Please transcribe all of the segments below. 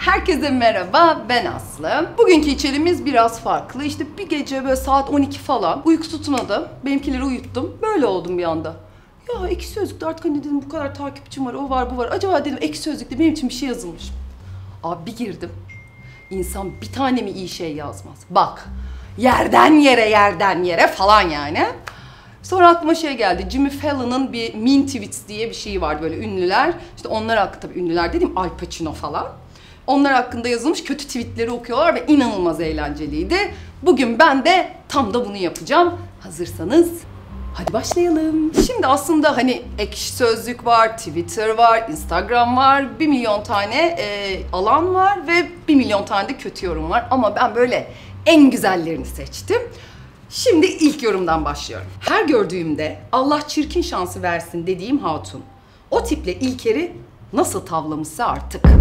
Herkese merhaba, ben Aslı. Bugünkü içeriğimiz biraz farklı. İşte bir gece böyle saat 12 falan uyku tutmadı. Benimkileri uyuttum. Böyle oldum bir anda. Ya ekşi sözlükte artık hani dedim bu kadar takipçim var, o var, bu var. Acaba dedim ekşi sözlükte benim için bir şey yazılmış. Abi bir girdim. İnsan bir tane mi iyi şey yazmaz? Bak, yerden yere, yerden yere falan yani. Sonra aklıma şey geldi. Jimmy Fallon'ın bir Mean Tweets diye bir şeyi vardı böyle ünlüler. İşte onlar hakkında tabii ünlüler dedim Al Pacino falan. Onlar hakkında yazılmış kötü tweetleri okuyorlar ve inanılmaz eğlenceliydi. Bugün ben de tam da bunu yapacağım. Hazırsanız hadi başlayalım. Şimdi aslında hani ekşi sözlük var, Twitter var, Instagram var, bir milyon tane e, alan var ve bir milyon tane de kötü yorum var. Ama ben böyle en güzellerini seçtim. Şimdi ilk yorumdan başlıyorum. Her gördüğümde Allah çirkin şansı versin dediğim hatun. O tiple İlker'i nasıl tavlamışsa artık.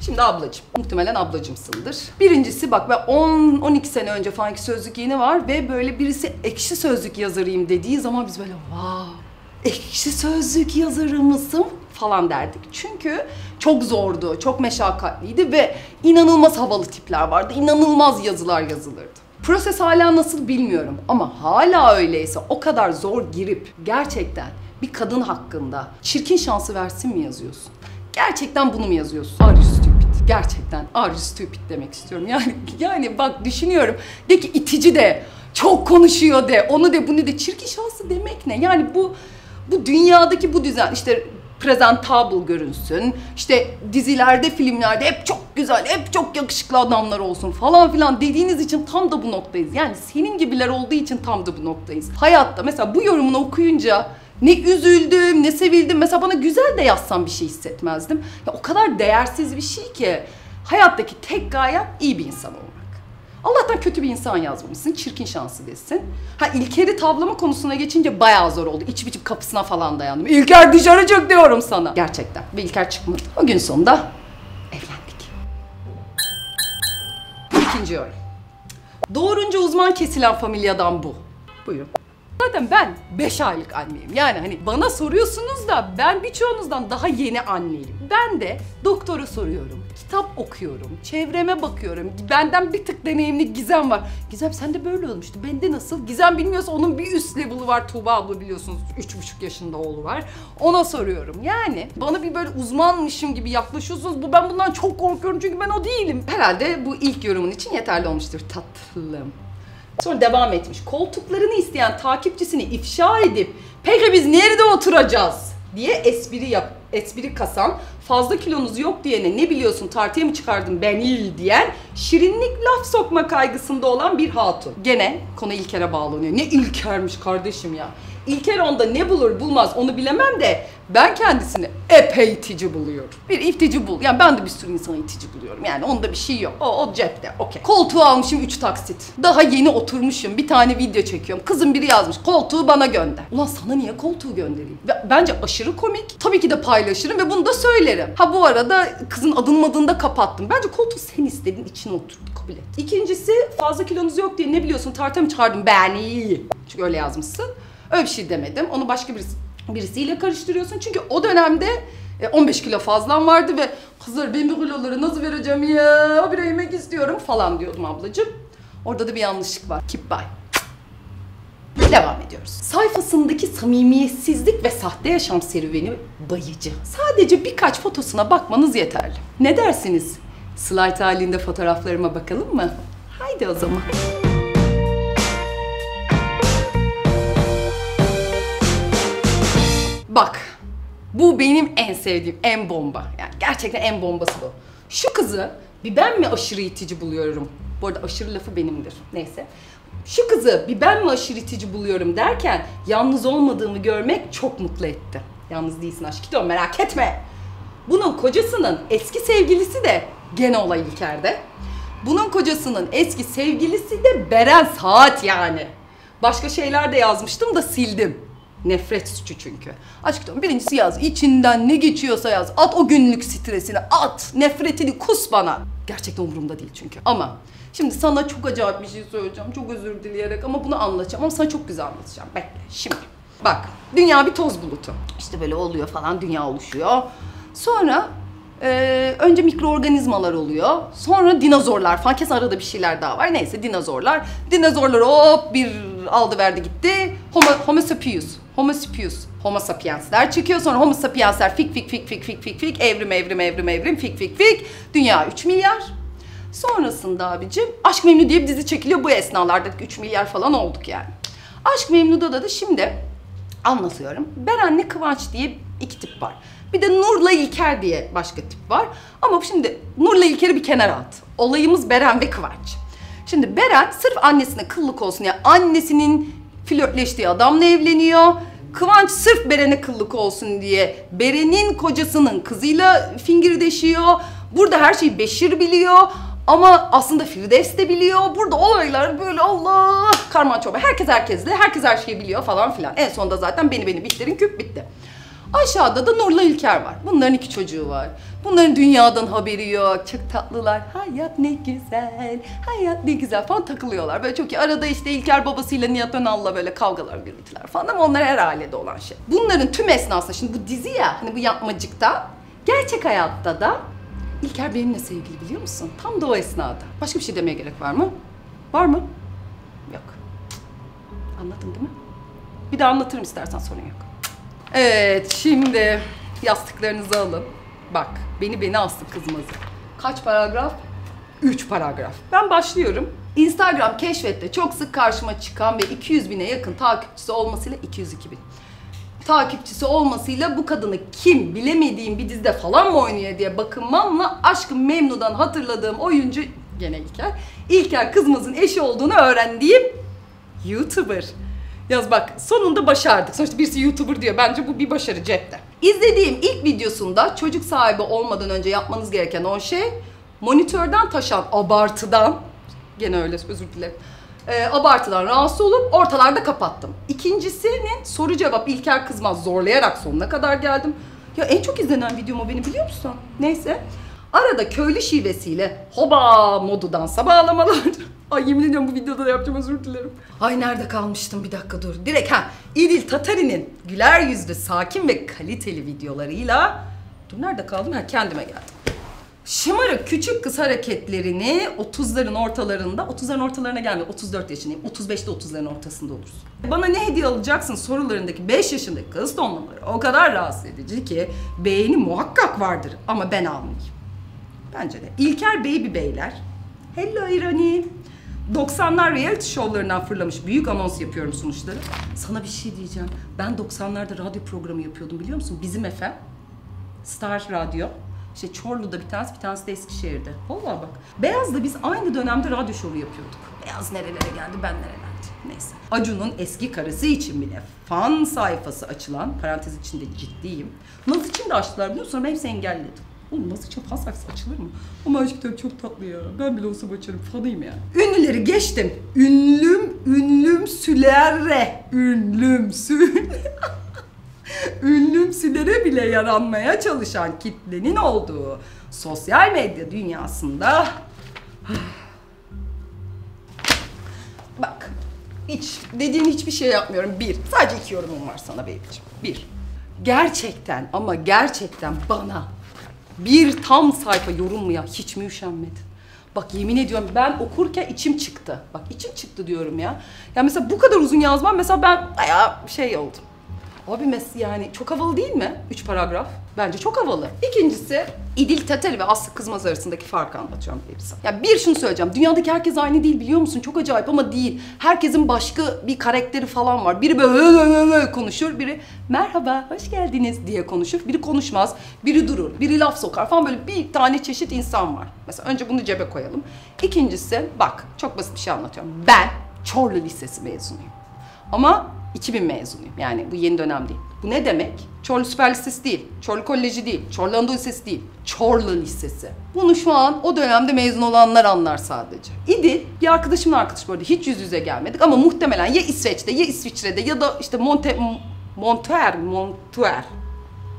Şimdi ablacım, muhtemelen ablacımsındır. Birincisi bak ben 10-12 sene önce ki sözlük yeni var ve böyle birisi ekşi sözlük yazarıyım dediği zaman biz böyle wow ekşi sözlük yazarı mısın falan derdik. Çünkü çok zordu, çok meşakkatliydi ve inanılmaz havalı tipler vardı. inanılmaz yazılar yazılırdı. Proses hala nasıl bilmiyorum ama hala öyleyse o kadar zor girip gerçekten bir kadın hakkında çirkin şansı versin mi yazıyorsun? Gerçekten bunu mu yazıyorsun? Stupid? Gerçekten are you stupid demek istiyorum. Yani yani bak düşünüyorum. De ki itici de, çok konuşuyor de, onu de bunu de. Çirkin şansı demek ne? Yani bu bu dünyadaki bu düzen işte presentable görünsün. İşte dizilerde, filmlerde hep çok güzel, hep çok yakışıklı adamlar olsun falan filan dediğiniz için tam da bu noktayız. Yani senin gibiler olduğu için tam da bu noktayız. Hayatta mesela bu yorumunu okuyunca ne üzüldüm, ne sevildim. Mesela bana güzel de yazsam bir şey hissetmezdim. Ya o kadar değersiz bir şey ki hayattaki tek gaye iyi bir insan olmak. Allah'tan kötü bir insan yazmamışsın, çirkin şansı desin. Ha İlker'i tavlama konusuna geçince bayağı zor oldu. İçip içip kapısına falan dayandım. İlker dışarı çık diyorum sana. Gerçekten. Ve İlker çıkmadı. O gün sonunda evlendik. İkinci yorum. Doğurunca uzman kesilen familyadan bu. Buyurun. Zaten ben 5 aylık anneyim. Yani hani bana soruyorsunuz da ben birçoğunuzdan daha yeni anneyim. Ben de doktora soruyorum, kitap okuyorum, çevreme bakıyorum. Benden bir tık deneyimli Gizem var. Gizem sen de böyle olmuştu. Bende nasıl? Gizem bilmiyorsa onun bir üst level'ı var. Tuğba abla biliyorsunuz 3,5 yaşında oğlu var. Ona soruyorum. Yani bana bir böyle uzmanmışım gibi yaklaşıyorsunuz. Bu ben bundan çok korkuyorum çünkü ben o değilim. Herhalde bu ilk yorumun için yeterli olmuştur tatlım. Sonra devam etmiş. Koltuklarını isteyen takipçisini ifşa edip peki biz nerede oturacağız diye espri yap, espri kasan fazla kilonuz yok diyene ne biliyorsun tartıya mı çıkardın ben il diyen şirinlik laf sokma kaygısında olan bir hatun. Gene konu İlker'e bağlanıyor. Ne İlker'miş kardeşim ya. İlker onda ne bulur bulmaz onu bilemem de ben kendisini epey itici buluyorum. Bir itici bul. Yani ben de bir sürü insanı itici buluyorum. Yani onda bir şey yok. O, o cepte. Okey. Koltuğu almışım 3 taksit. Daha yeni oturmuşum. Bir tane video çekiyorum. Kızım biri yazmış. Koltuğu bana gönder. Ulan sana niye koltuğu göndereyim? Ve bence aşırı komik. Tabii ki de paylaşırım ve bunu da söylerim. Ha bu arada kızın adını madını da kapattım. Bence koltuğu sen istedin içine otur. Kabul et. İkincisi fazla kilonuz yok diye ne biliyorsun tartıya mı çıkardım? Ben iyi. Çünkü öyle yazmışsın. Öyle bir şey demedim. Onu başka birisi, birisiyle karıştırıyorsun. Çünkü o dönemde e, 15 kilo fazlam vardı ve kızlar ben bu kiloları nasıl vereceğim ya? Bir yemek istiyorum falan diyordum ablacığım. Orada da bir yanlışlık var. Keep by. Devam ediyoruz. Sayfasındaki samimiyetsizlik ve sahte yaşam serüveni bayıcı. Sadece birkaç fotosuna bakmanız yeterli. Ne dersiniz? Slide halinde fotoğraflarıma bakalım mı? Haydi o zaman. Bak. Bu benim en sevdiğim, en bomba. Yani gerçekten en bombası bu. Şu kızı bir ben mi aşırı itici buluyorum? Bu arada aşırı lafı benimdir. Neyse. Şu kızı bir ben mi aşırı itici buluyorum derken yalnız olmadığımı görmek çok mutlu etti. Yalnız değilsin aşkım merak etme. Bunun kocasının eski sevgilisi de gene olay İlker'de. Bunun kocasının eski sevgilisi de Beren Saat yani. Başka şeyler de yazmıştım da sildim. Nefret suçu çünkü. Aşkım birincisi yaz. İçinden ne geçiyorsa yaz. At o günlük stresini. At. Nefretini kus bana. Gerçekten umurumda değil çünkü. Ama şimdi sana çok acayip bir şey söyleyeceğim. Çok özür dileyerek ama bunu anlatacağım. Ama sana çok güzel anlatacağım. Bekle şimdi. Bak dünya bir toz bulutu. İşte böyle oluyor falan dünya oluşuyor. Sonra Ee, önce mikroorganizmalar oluyor. Sonra dinozorlar falan. Kesin arada bir şeyler daha var. Neyse dinozorlar. Dinozorlar hop bir aldı verdi gitti. Homo, homo sapiens. Homo sapiens. Homo sapiensler çıkıyor. Sonra Homo sapiensler fik fik fik fik fik fik fik. Evrim evrim evrim evrim fik fik fik. Dünya 3 milyar. Sonrasında abicim Aşk Memnu diye bir dizi çekiliyor. Bu esnalarda 3 milyar falan olduk yani. Aşk Memnu'da da, da şimdi anlatıyorum. Beren'le Kıvanç diye iki tip var. Bir de Nur'la İlker diye başka tip var. Ama şimdi Nur'la İlker'i bir kenara at. Olayımız Beren ve Kıvanç. Şimdi Beren sırf annesine kıllık olsun ya annesinin flörtleştiği adamla evleniyor. Kıvanç sırf Beren'e kıllık olsun diye Beren'in kocasının kızıyla fingirdeşiyor. Burada her şeyi Beşir biliyor. Ama aslında Firdevs de biliyor. Burada olaylar böyle Allah karman çorba. Herkes herkesle, herkes her şeyi biliyor falan filan. En sonunda zaten beni beni bitlerin küp bitti. Aşağıda da Nurla İlker var. Bunların iki çocuğu var. Bunların dünyadan haberi yok. Çok tatlılar. Hayat ne güzel. Hayat ne güzel falan takılıyorlar. Böyle çok iyi. Arada işte İlker babasıyla Nihat Önal'la böyle kavgalar, gürültüler falan ama onlar her ailede olan şey. Bunların tüm esnasında şimdi bu dizi ya hani bu yapmacıkta gerçek hayatta da İlker benimle sevgili biliyor musun? Tam da o esnada. Başka bir şey demeye gerek var mı? Var mı? Yok. Anladın değil mi? Bir daha anlatırım istersen sorun yok. Evet şimdi yastıklarınızı alın. Bak beni beni astı kızmazı. Kaç paragraf? 3 paragraf. Ben başlıyorum. Instagram keşfette çok sık karşıma çıkan ve 200 bine yakın takipçisi olmasıyla 202 bin takipçisi olmasıyla bu kadını kim bilemediğim bir dizide falan mı oynuyor diye bakınmamla Aşkın Memnu'dan hatırladığım oyuncu gene İlker. İlker Kızmaz'ın eşi olduğunu öğrendiğim YouTuber. Yaz bak sonunda başardık. Sonuçta birisi YouTuber diyor. Bence bu bir başarı cepte. İzlediğim ilk videosunda çocuk sahibi olmadan önce yapmanız gereken o şey monitörden taşan abartıdan gene öyle özür dilerim e, abartıdan rahatsız olup ortalarda kapattım. İkincisinin soru cevap İlker Kızmaz zorlayarak sonuna kadar geldim. Ya en çok izlenen videom o benim biliyor musun? Neyse. Arada köylü şivesiyle hoba modu dansa bağlamalar. Ay yemin ediyorum bu videoda da yapacağım özür dilerim. Ay nerede kalmıştım bir dakika dur. Direkt ha İdil Tatari'nin güler yüzlü, sakin ve kaliteli videolarıyla Dur nerede kaldım? Ha kendime geldim. Şımarık küçük kız hareketlerini 30'ların ortalarında, 30'ların ortalarına gelme 34 yaşındayım. 35'te 30'ların ortasında olursun. Bana ne hediye alacaksın sorularındaki 5 yaşındaki kız tonlamaları o kadar rahatsız edici ki beğeni muhakkak vardır ama ben almayayım. Bence de. İlker Baby Beyler. Hello ironi. 90'lar reality şovlarından fırlamış büyük anons yapıyorum sonuçları. Sana bir şey diyeceğim. Ben 90'larda radyo programı yapıyordum biliyor musun? Bizim efem. Star Radyo. İşte Çorlu'da bir tanesi, bir tanesi de Eskişehir'de. Vallahi bak. Beyaz'da biz aynı dönemde radyo şovu yapıyorduk. Beyaz nerelere geldi, ben nerelerde. Neyse. Acun'un eski karısı için bile fan sayfası açılan, parantez içinde ciddiyim. Naz için de açtılar biliyor musun? Ben hepsini engelledim. Oğlum için fan sayfası açılır mı? Ama aşkım çok tatlı ya. Ben bile olsam açarım. Fanıyım ya. Ünlüleri geçtim. Ünlüm, ünlüm sülere. Ünlüm sül. ünlümsülere bile yaranmaya çalışan kitlenin olduğu sosyal medya dünyasında bak hiç dediğin hiçbir şey yapmıyorum. Bir, sadece iki yorumum var sana baby'ciğim. Bir, gerçekten ama gerçekten bana bir tam sayfa yorum hiç mi üşenmedin? Bak yemin ediyorum ben okurken içim çıktı. Bak içim çıktı diyorum ya. Ya mesela bu kadar uzun yazmam mesela ben bayağı şey oldum. Abi mes yani çok havalı değil mi? Üç paragraf. Bence çok havalı. İkincisi İdil Teteli ve Aslı Kızmaz arasındaki farkı anlatıyorum hepsi. Ya bir şunu söyleyeceğim. Dünyadaki herkes aynı değil biliyor musun? Çok acayip ama değil. Herkesin başka bir karakteri falan var. Biri böyle konuşur, biri merhaba, hoş geldiniz diye konuşur. Biri konuşmaz, biri durur, biri laf sokar falan böyle bir tane çeşit insan var. Mesela önce bunu cebe koyalım. İkincisi bak çok basit bir şey anlatıyorum. Ben Çorlu Lisesi mezunuyum. Ama 2000 mezunuyum. Yani bu yeni dönem değil. Bu ne demek? Çorlu Süper Lisesi değil, Çorlu Koleji değil, Çorlu Anadolu Lisesi değil, Çorlu Lisesi. Bunu şu an o dönemde mezun olanlar anlar sadece. İdi, bir arkadaşımın arkadaşı bu arada hiç yüz yüze gelmedik ama muhtemelen ya İsveç'te ya İsviçre'de ya da işte Monte, Montuer, Montuer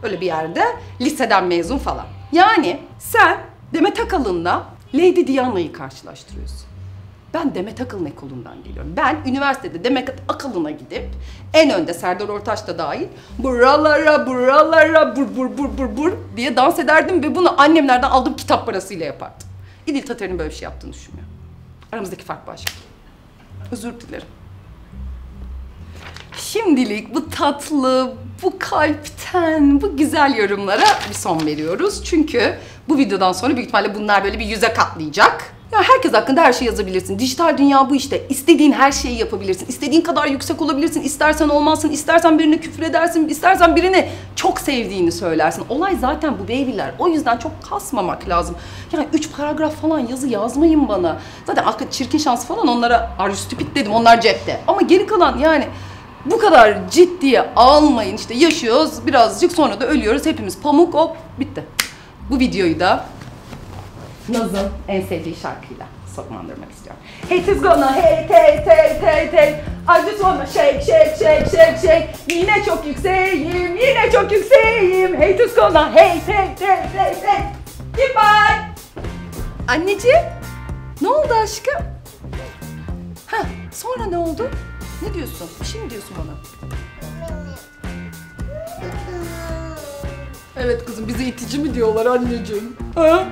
öyle bir yerde liseden mezun falan. Yani sen Demet Akalın'la Lady Diana'yı karşılaştırıyorsun. Ben Demet Akalın ekolundan geliyorum. Ben üniversitede Demet Akalın'a gidip en önde Serdar Ortaç da dahil buralara buralara bur bur bur bur bur diye dans ederdim ve bunu annemlerden aldığım kitap parasıyla yapardım. İdil Tater'in böyle bir şey yaptığını düşünmüyorum. Aramızdaki fark başka. Özür dilerim. Şimdilik bu tatlı, bu kalpten, bu güzel yorumlara bir son veriyoruz. Çünkü bu videodan sonra büyük ihtimalle bunlar böyle bir yüze katlayacak. Ya herkes hakkında her şeyi yazabilirsin. Dijital dünya bu işte. İstediğin her şeyi yapabilirsin. İstediğin kadar yüksek olabilirsin. İstersen olmazsın. İstersen birine küfür edersin. İstersen birini çok sevdiğini söylersin. Olay zaten bu babyler. O yüzden çok kasmamak lazım. Yani üç paragraf falan yazı yazmayın bana. Zaten çirkin şans falan onlara are stupid dedim. Onlar cepte. Ama geri kalan yani bu kadar ciddiye almayın. İşte yaşıyoruz birazcık sonra da ölüyoruz. Hepimiz pamuk hop bitti. Bu videoyu da Naz'ın en sevdiği şarkıyla sonlandırmak istiyorum. Hate is gonna hate, hate, hate, hate, hate. I just wanna shake, shake, shake, shake, shake. Yine çok yükseğim, yine çok yükseğim. Hate is gonna hate, hate, hate, hate, hate. Goodbye. Anneciğim, ne oldu aşkım? Ha, sonra ne oldu? Ne diyorsun? Bir şey mi diyorsun bana? Evet kızım bize itici mi diyorlar anneciğim? Ha?